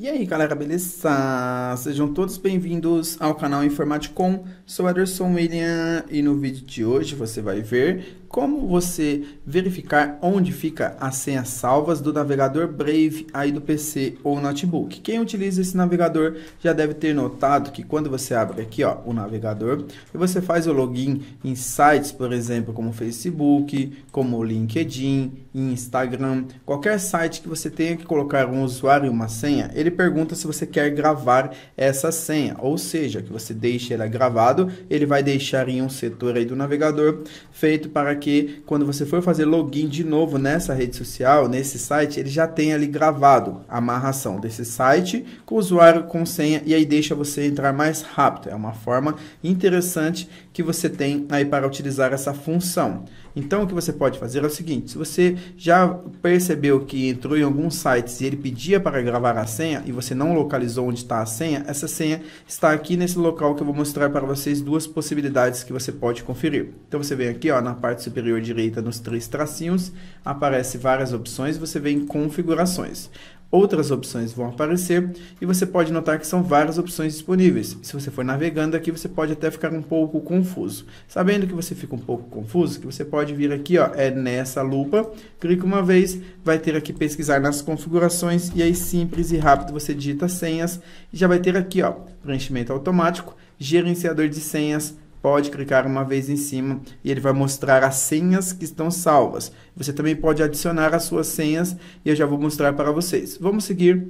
E aí galera, beleza? Sejam todos bem-vindos ao canal Informaticom. Sou Ederson William e no vídeo de hoje você vai ver como você verificar onde fica as senhas salvas do navegador Brave aí do PC ou notebook. Quem utiliza esse navegador já deve ter notado que quando você abre aqui ó, o navegador e você faz o login em sites, por exemplo, como Facebook, como LinkedIn, Instagram, qualquer site que você tenha que colocar um usuário e uma senha, ele pergunta se você quer gravar essa senha, ou seja, que você deixe ela gravado, ele vai deixar em um setor aí do navegador feito para que quando você for fazer login de novo nessa rede social, nesse site, ele já tenha ali gravado a amarração desse site com o usuário com senha e aí deixa você entrar mais rápido. É uma forma interessante que você tem aí para utilizar essa função. Então, o que você pode fazer é o seguinte: se você já percebeu que entrou em alguns sites e ele pedia para gravar a senha e você não localizou onde está a senha, essa senha está aqui nesse local que eu vou mostrar para vocês duas possibilidades que você pode conferir. Então, você vem aqui ó, na parte superior direita, nos três tracinhos, aparece várias opções, você vem em configurações outras opções vão aparecer e você pode notar que são várias opções disponíveis. Se você for navegando aqui, você pode até ficar um pouco confuso. Sabendo que você fica um pouco confuso, que você pode vir aqui, ó, é nessa lupa, clica uma vez, vai ter aqui pesquisar nas configurações e aí simples e rápido você digita senhas e já vai ter aqui, ó, preenchimento automático, gerenciador de senhas, pode clicar uma vez em cima e ele vai mostrar as senhas que estão salvas. Você também pode adicionar as suas senhas e eu já vou mostrar para vocês. Vamos seguir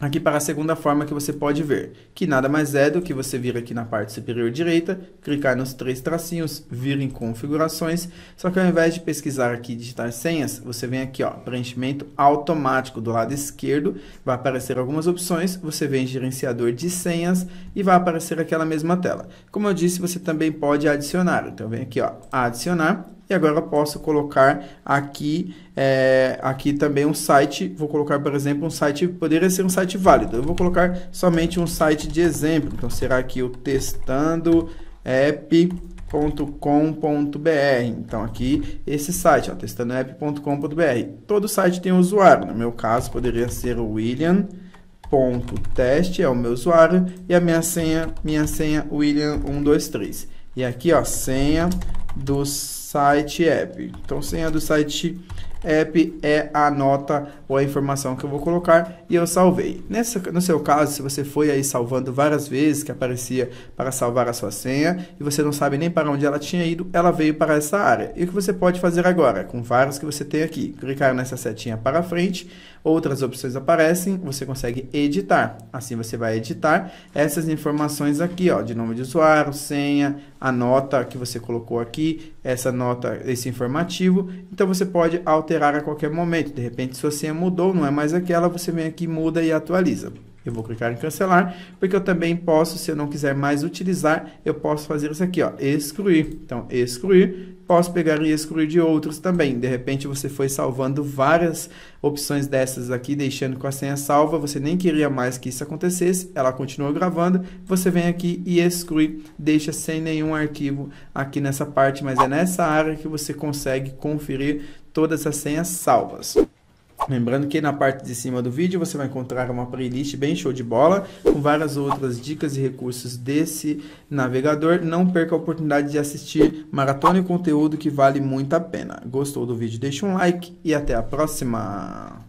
aqui para a segunda forma que você pode ver, que nada mais é do que você vir aqui na parte superior direita, clicar nos três tracinhos, vir em configurações, só que ao invés de pesquisar aqui digitar senhas, você vem aqui, ó, preenchimento automático do lado esquerdo, vai aparecer algumas opções, você vem em gerenciador de senhas e vai aparecer aquela mesma tela. Como eu disse, você também pode adicionar, então vem aqui, ó, adicionar, e agora eu posso colocar aqui, é, aqui também um site, vou colocar, por exemplo, um site, poderia ser um site válido. Eu vou colocar somente um site de exemplo. Então, será aqui o testando app.com.br. Então, aqui, esse site, testandoapp.com.br. Todo site tem um usuário. No meu caso, poderia ser o William.teste, é o meu usuário, e a minha senha, minha senha William123. E aqui, ó, senha dos site app. Então, senha do site app é a nota ou a informação que eu vou colocar e eu salvei. Nessa, no seu caso, se você foi aí salvando várias vezes que aparecia para salvar a sua senha e você não sabe nem para onde ela tinha ido, ela veio para essa área. E o que você pode fazer agora com vários que você tem aqui? Clicar nessa setinha para frente, outras opções aparecem, você consegue editar. Assim você vai editar essas informações aqui, ó, de nome de usuário, senha, a nota que você colocou aqui, essa nota, esse informativo. Então você pode alterar a qualquer momento. De repente, sua senha mudou, não é mais aquela, você vem aqui, muda e atualiza. Eu vou clicar em cancelar, porque eu também posso, se eu não quiser mais utilizar, eu posso fazer isso aqui, ó, excluir. Então, excluir, posso pegar e excluir de outros também. De repente, você foi salvando várias opções dessas aqui, deixando com a senha salva, você nem queria mais que isso acontecesse, ela continua gravando, você vem aqui e exclui, deixa sem nenhum arquivo aqui nessa parte, mas é nessa área que você consegue conferir todas as senhas salvas. Lembrando que na parte de cima do vídeo você vai encontrar uma playlist bem show de bola, com várias outras dicas e recursos desse navegador. Não perca a oportunidade de assistir maratona e conteúdo que vale muito a pena. Gostou do vídeo? Deixa um like e até a próxima!